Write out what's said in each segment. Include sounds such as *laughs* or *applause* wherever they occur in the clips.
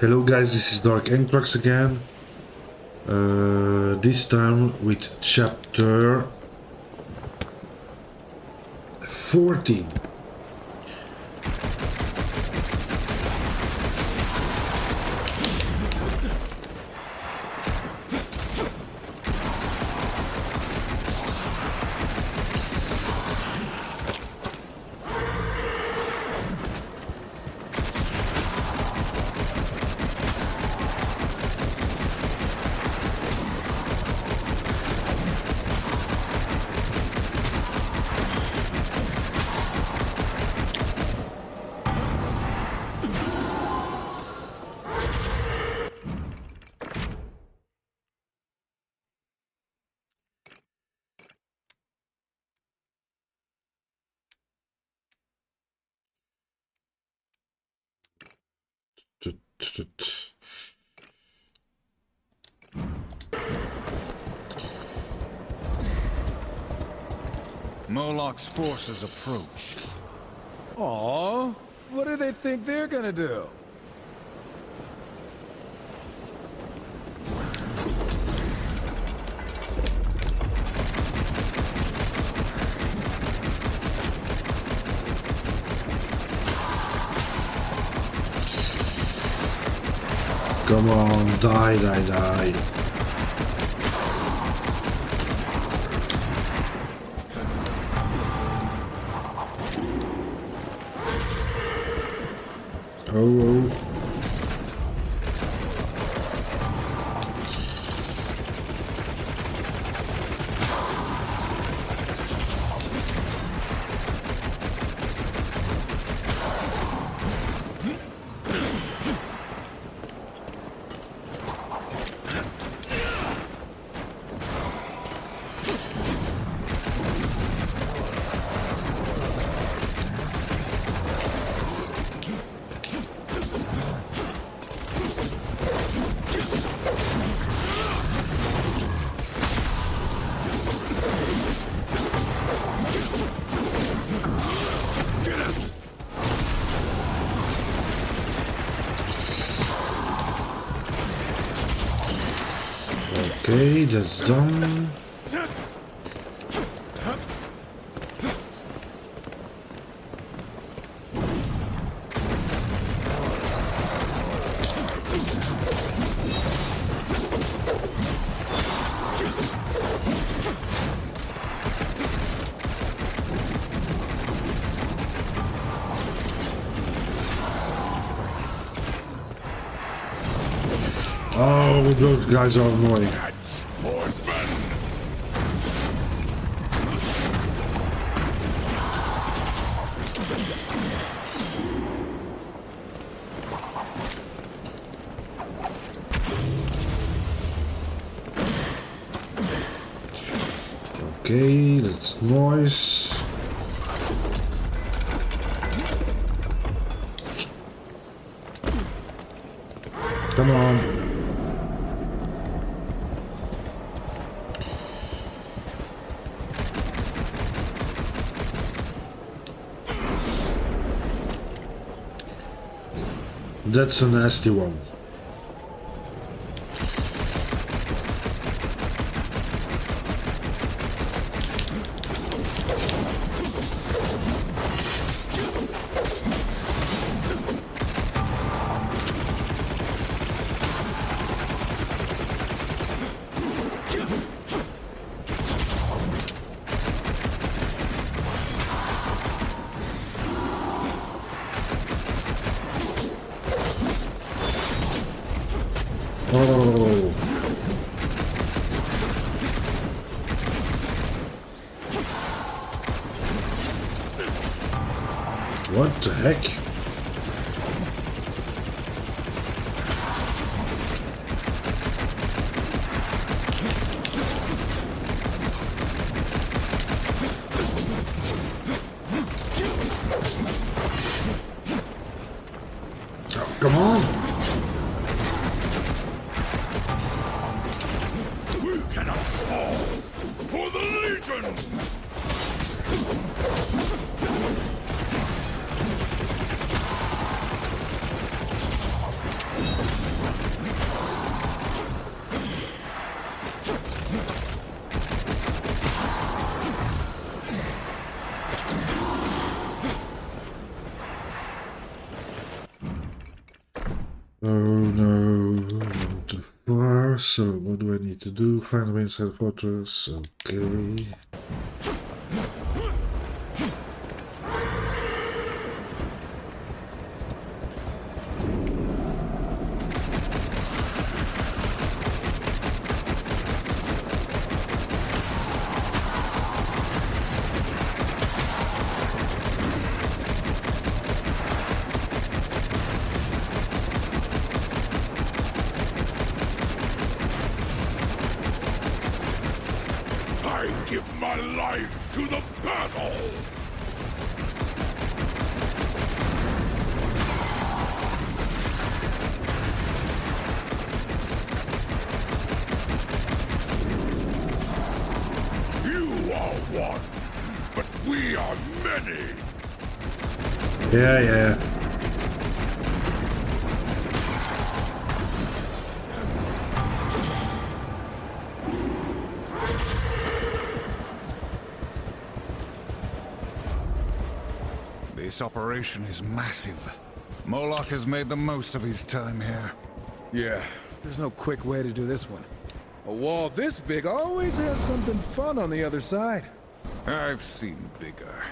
Hello guys, this is Dark Entrax again. Uh, this time with chapter 14. Moloch's forces approach. Aw, what do they think they're gonna do? Come on, die, die, die. Oh, that's done. Oh, those guys are annoying. Okay, that's noise. Come on. That's a nasty one. Oh. What the heck? Oh no, not too far. So what do I need to do? Find the main side fortress. Okay. I give my life to the battle! You are one, but we are many! Yeah, yeah. This operation is massive. Moloch has made the most of his time here. Yeah, there's no quick way to do this one. A wall this big always has something fun on the other side. I've seen bigger.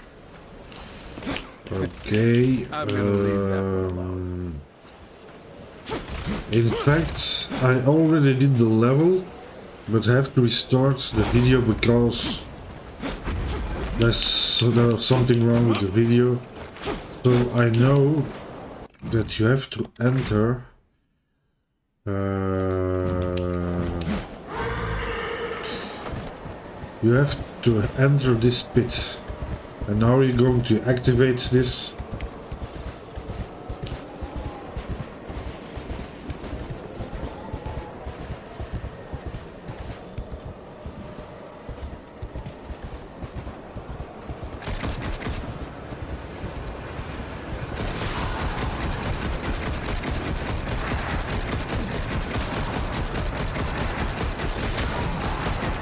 Okay. I'm gonna leave that one um, In fact, I already did the level, but I have to restart the video because there's, there's something wrong with the video. So I know that you have to enter uh, you have to enter this pit and now you're going to activate this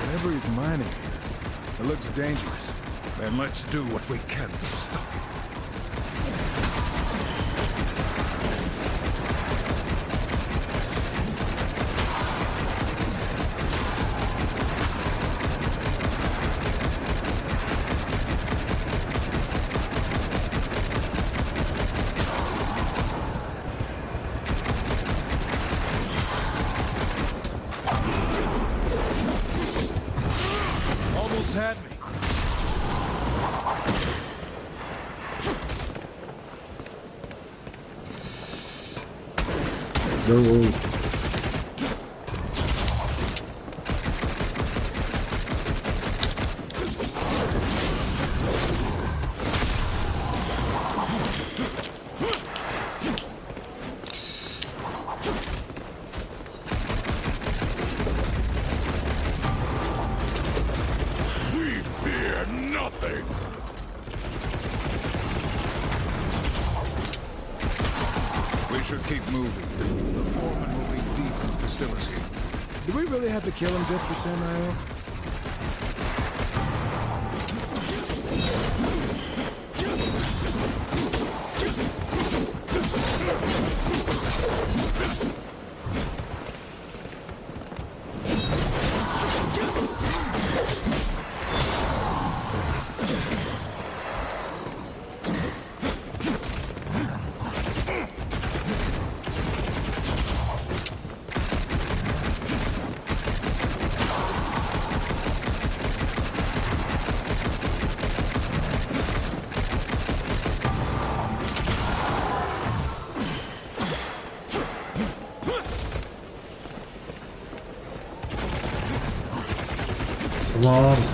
Whatever he's mining here, it looks dangerous. Then let's do what we can to stop it. Almost had me. No. We fear nothing! We should keep moving. The foreman will be deep in the facility. Do we really have to kill him Come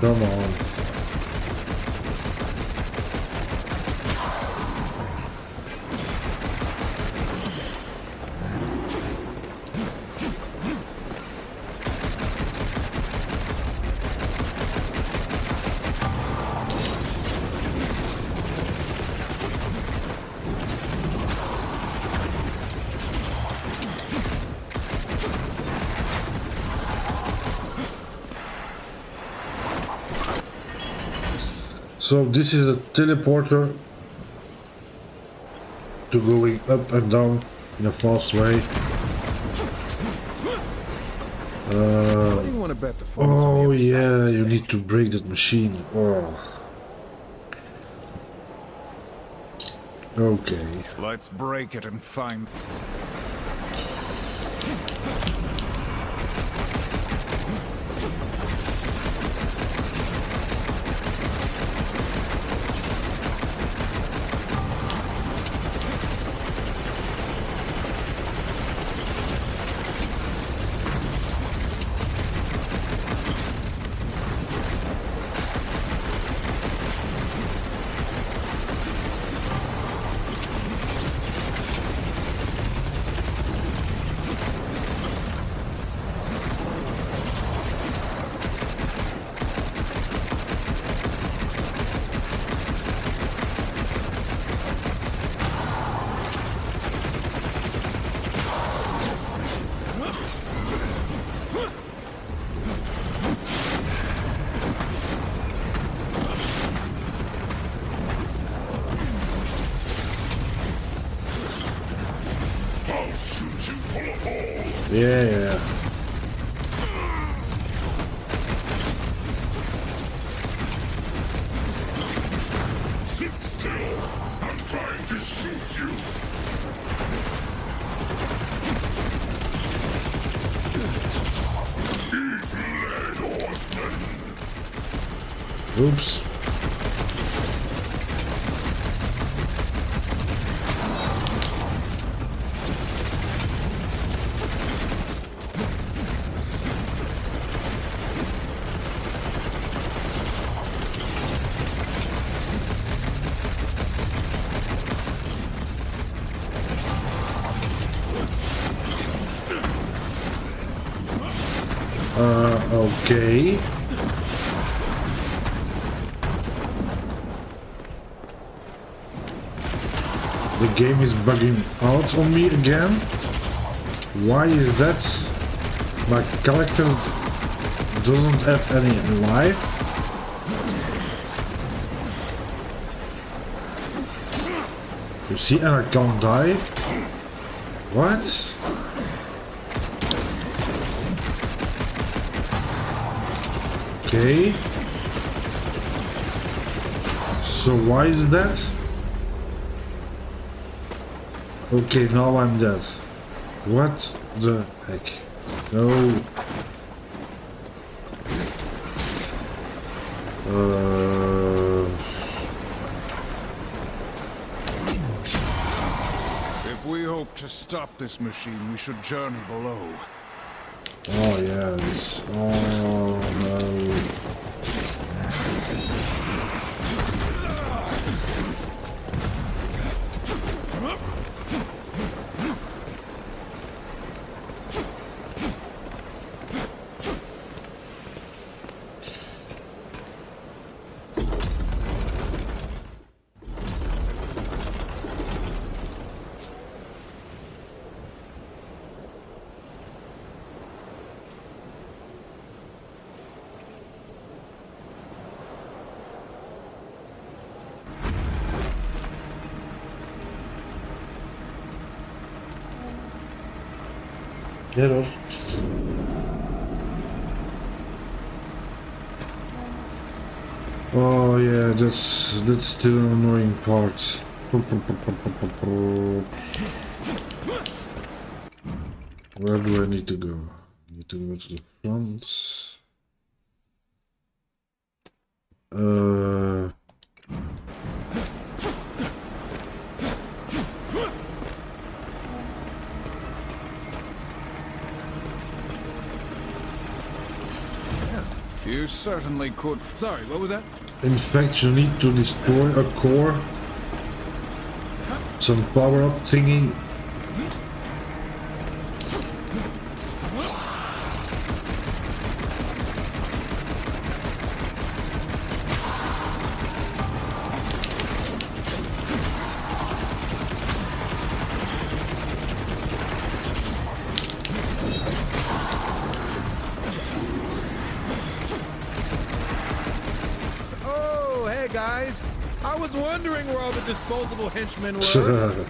Come on. So this is a teleporter to going up and down in a fast way. Uh, you want to bet the funnel's on the oh other side of yeah, you need to break that machine. Oh. Okay. Let's break it and find... Yeah, yeah. The game is bugging out on me again. Why is that? My character doesn't have any life. You see, and I can't die. What? Okay. So why is that? Okay, now I'm dead. What the heck? No. Uh, If we hope to stop this machine, we should journey below. oh this. Oh no. Error. Oh yeah, that's that's an annoying part. Where do I need to go? I need to go to the front. Uh You certainly could. Sorry, what was that? In fact, you need to destroy a core. Some power-up thingy. Disposable henchmen were. *laughs*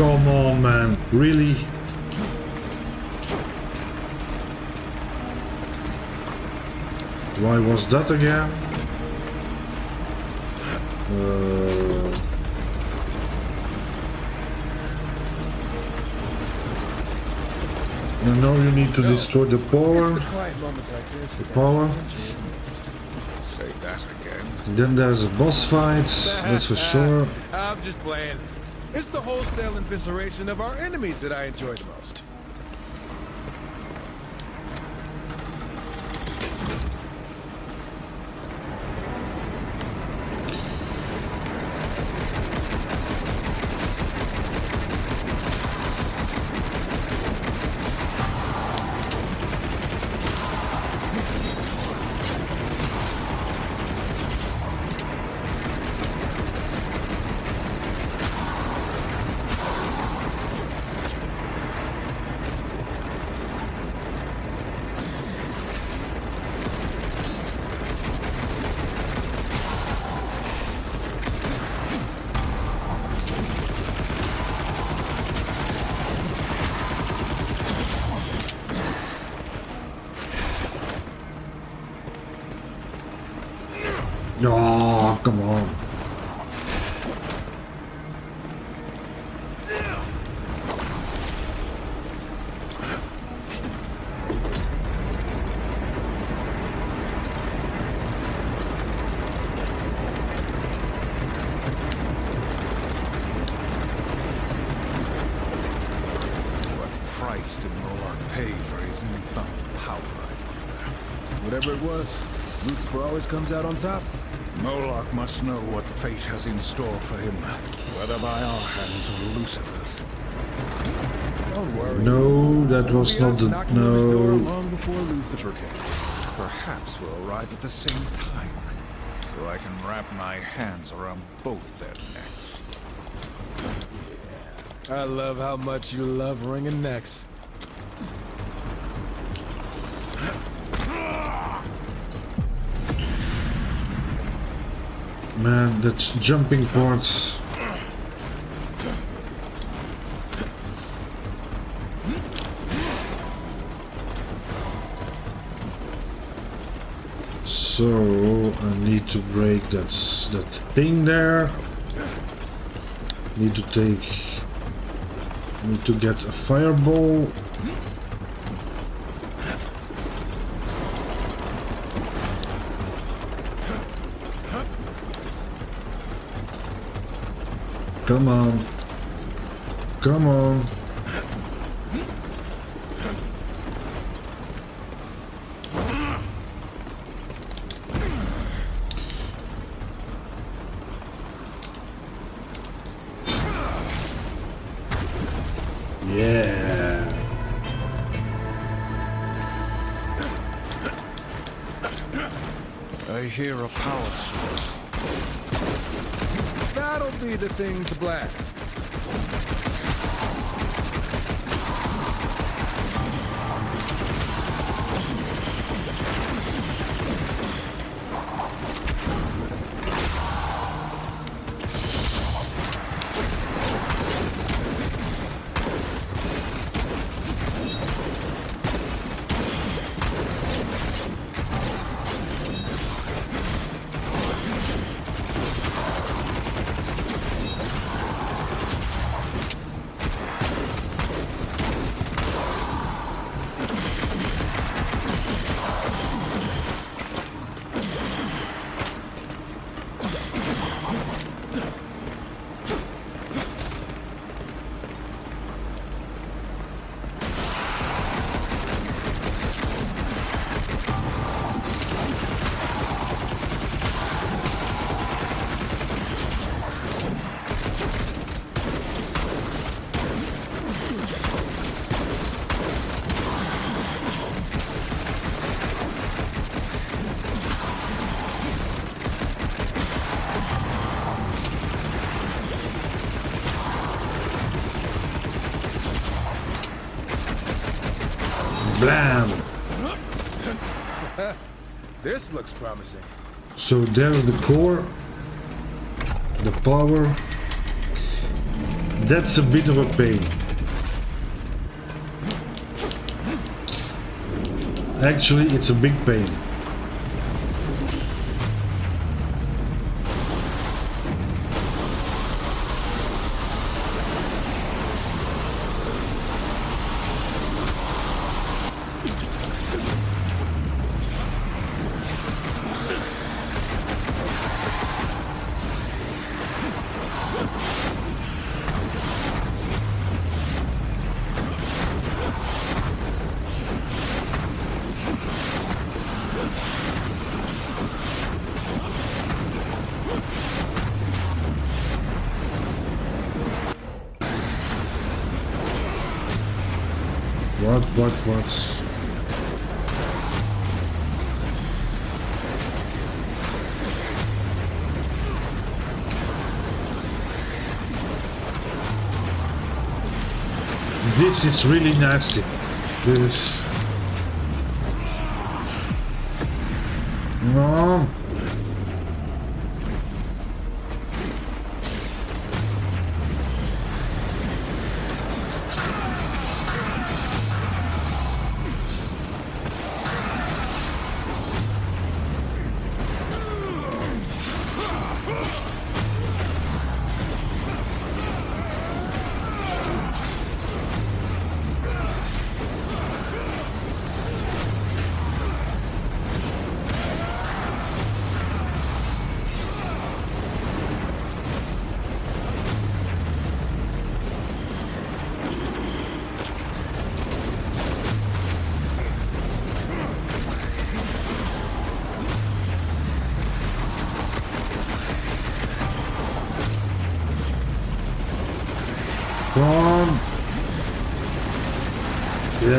Come on, man. Really? Why was that again? Uh, you know you need to destroy the power. The like this. power. I enjoy the most. Say that again. Then there's a boss fight, *laughs* that's for sure. I'm just playing. It's the wholesale evisceration of our enemies that I enjoy the was, Lucifer always comes out on top. Moloch must know what fate has in store for him, whether by our hands or Lucifer's. Don't worry. No, that was not the... knocking on his door No. long before Lucifer came. Perhaps we'll arrive at the same time, so I can wrap my hands around both their necks. I love how much you love wringing necks. Man, that's jumping parts. So I need to break that that thing there. Need to take. Need to get a fireball. Come on. Come on. Blam! *laughs* This looks promising. So there's the core, the power. That's a bit of a pain. Actually, it's a big pain. What, what, what? This is really nasty. This. No.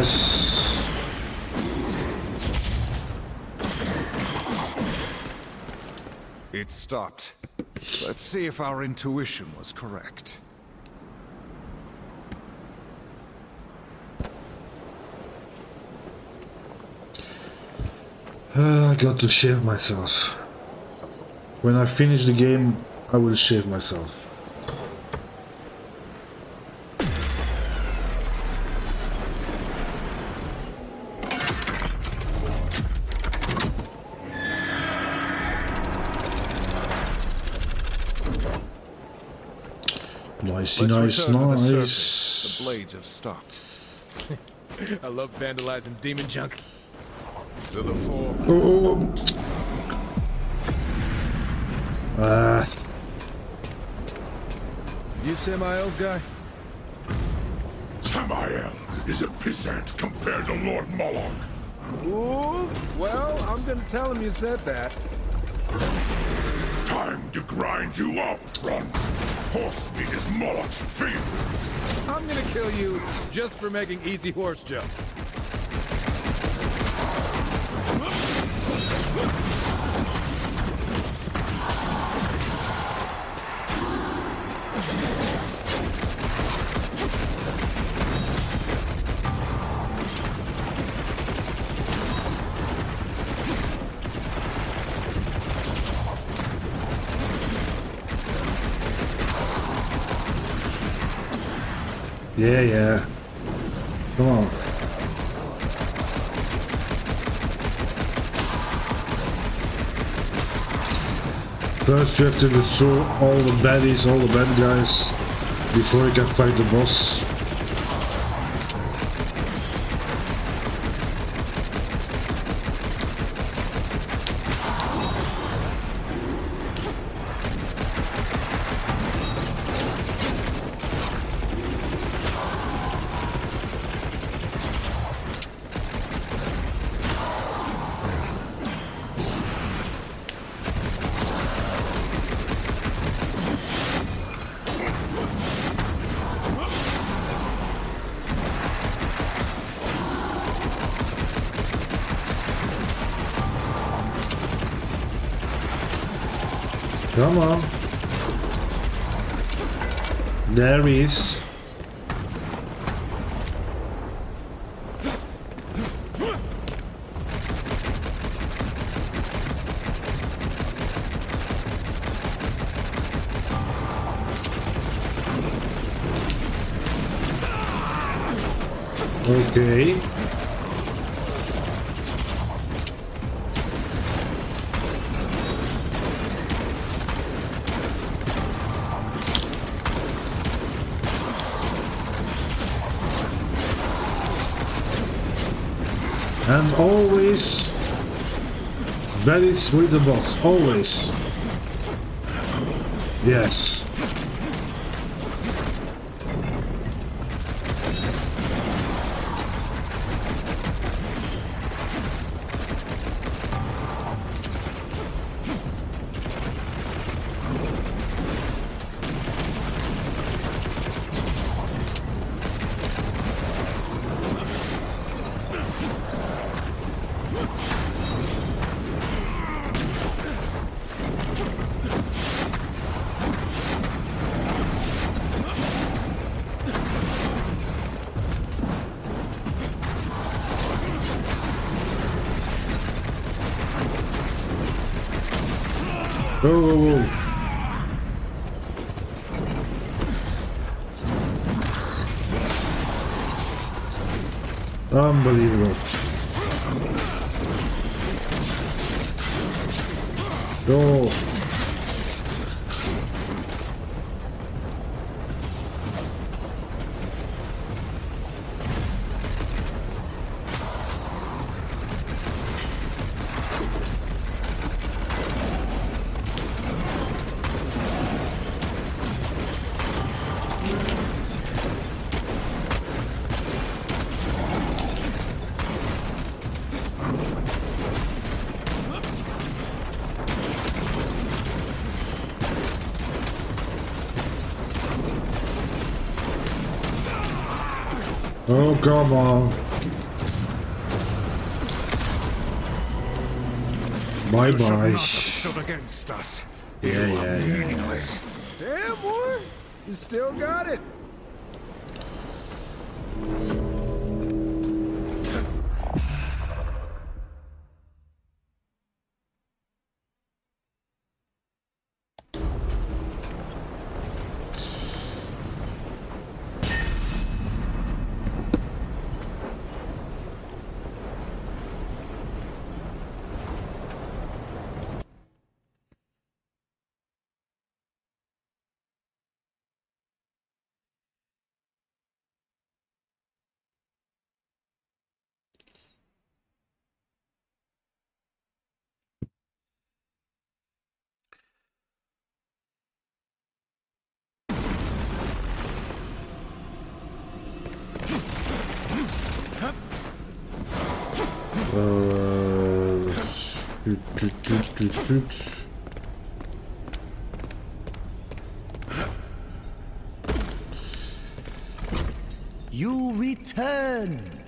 Yes. It stopped. Let's see if our intuition was correct. Uh, I got to shave myself. When I finish the game, I will shave myself. Nice, nice, the nice. The blades have stopped. *laughs* I love vandalizing demon junk. To the fore. Oh, oh, oh. Uh, You Samael's guy? Samael is a pissant compared to Lord Moloch. Ooh, well, I'm gonna tell him you said that. To grind you up, runt. Horse meat is Moloch's favorite. I'm gonna kill you just for making easy horse jokes. Yeah, yeah. Come on. First you have to destroy all the baddies, all the bad guys, before you can fight the boss. Luis. Okay. Always Balance with the box, always. Yes. Whoa, whoa, whoa. Unbelievable. Go. Oh, come on. Bye You should bye. not have stood against us. Yeah, you yeah, are yeah, meaningless. Damn, boy. You still got it. You return.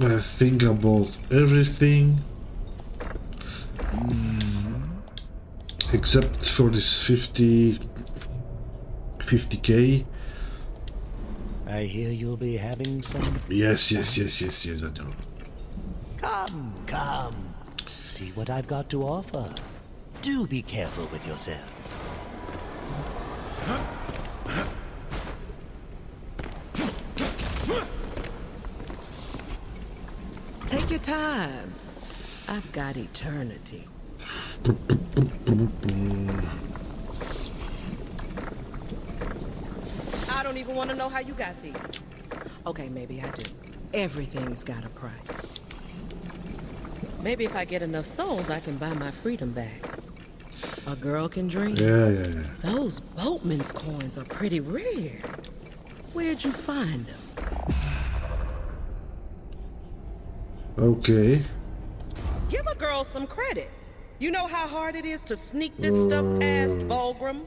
I think about everything. Mm, except for this 50... 50k. I hear you'll be having some. Yes, yes, yes, yes, yes, I know. Come, come. See what I've got to offer. Do be careful with yourselves. Take your time. I've got eternity. I don't even want to know how you got these. Okay, maybe I do. Everything's got a price. Maybe if I get enough souls, I can buy my freedom back. A girl can dream. Yeah, yeah, yeah. Those boatman's coins are pretty rare. Where'd you find them? Okay. Give a girl some credit. You know how hard it is to sneak this stuff past uh, Vulgrim?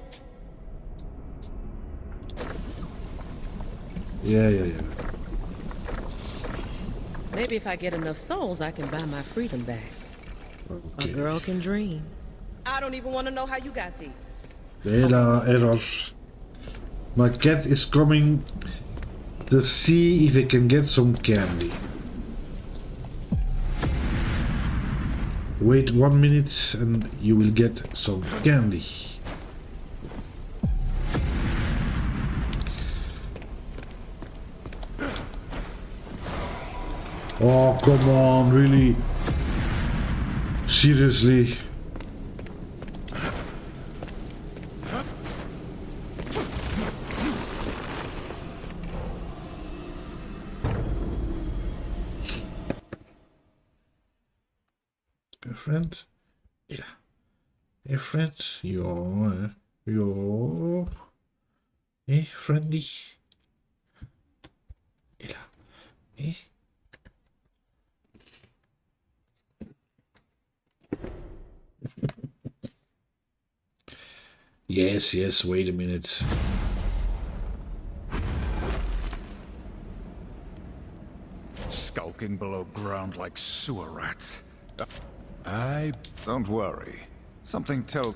Yeah, yeah, yeah. Maybe if I get enough souls, I can buy my freedom back. A girl can dream. I don't even want to know how you got these. Hela, error. My cat is coming to see if I can get some candy. Wait one minute and you will get some candy. Oh, come on, really? Seriously? Hey, friend? Ja, hè. Ja. Hey, friendly? Yes, yes, wait a minute. Skulking below ground like sewer rats. I... Don't worry. Something tells...